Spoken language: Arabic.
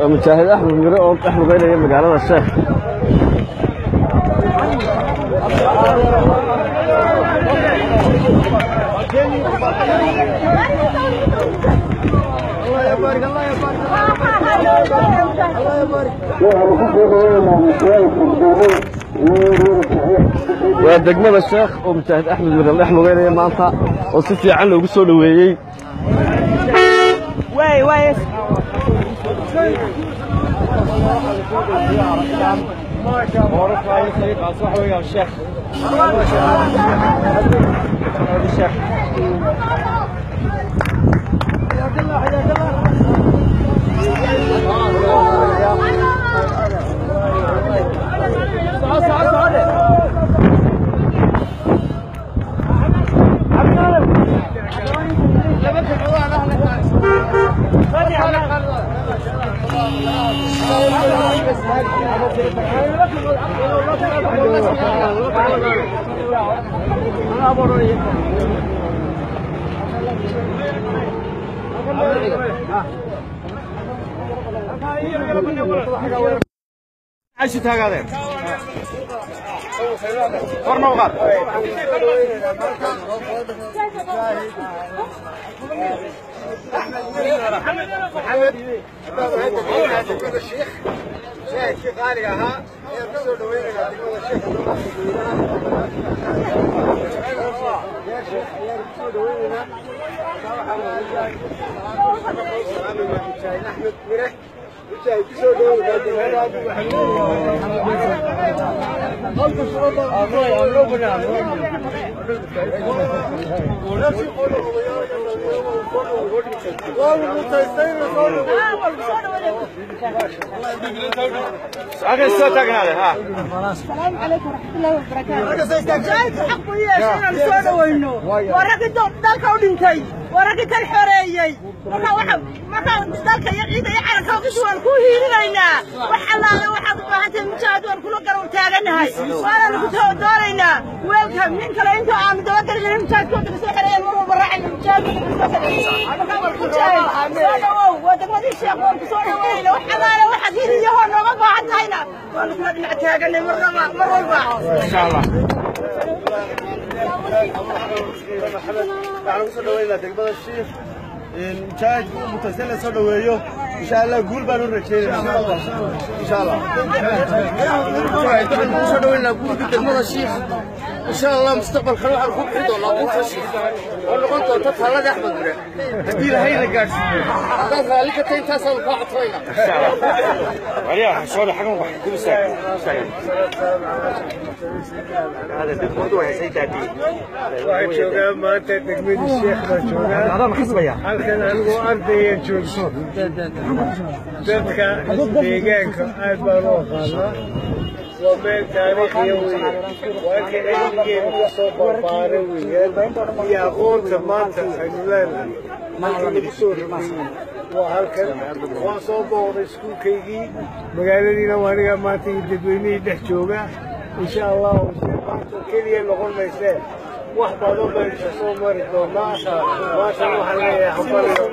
ومشاهد أحمد مرة أحمد غير يبقى على الشيخ. الله الشيخ ومشاهد أحمد مرة أحمد غير يبقى على الشيخ وصفي عنه وقصوا له وي وي معروف على الطريق على صاحبه يا الشيخ هذا الشيخ حياك الله حياك الله تعال تعال تعال لبك العوال اهلك عايش تاغادين قرنا وقار شاهد في غالي ها يركزوا دوين إلى الشيخ يا شيخ يركزوا دوين احمد مره ها السلام عليكم ورحمة الله وبركاته. جايت حق ويا شينا نسوي دوينو. ورقة دالك ودنتي. ورقة الحرية. مركا واحد مركا دالك يعيد يعرف كوكس والكو هيرينا. وحلا واحد واحد المشاهد والكل قالوا تاغنهاي. وأنا نكتو دورينا. ويلكم من كلا انتو عم دوكر من المشاهد كوكس الحرية مروا برا عن المشاهد مركا والمشاهد. سودو ودقمة الشيخ وانكسونا ويلا وحلا مرة إن شاء الله mutasil la soo dhaweeyo insha allah guul baan u rajeynaa insha allah waxaan kusoo dhaweynaa guulka degmada إن شاء الله مستقبل خلوها الخوف حيد والله مو خشي والله قلت له تطفى الله أحمد مريم كبيره هي اللي قاعد تشوفها تطفى لك انت انت اسال الباع طويله إن شاء الله. وعليا شو اللي حقهم؟ راح يكون سعيد هذا الموضوع يا سيد ابي واحد شو قال ما انت تقبل الشيخ ما شو قال هذا محسبه يا. الحين أنا مو ارضي شو تبكى دقيقك أربع روح والله وبين تاريخ يومي. وكذا cilmigeena ka soo barbaaray weeyaan iyo aqoonta maanta aynu leenahay halka lagu soo rogeeyey waa halkan waan soo booqday iskuulkaygii magaaladiina waa anigaa maanta iyo dadweynihii dhex jooga insha allahu maanta keliya noqon maysee wax badan baynu soo mari doonaa maantana waxaan leeyahay hambaliyo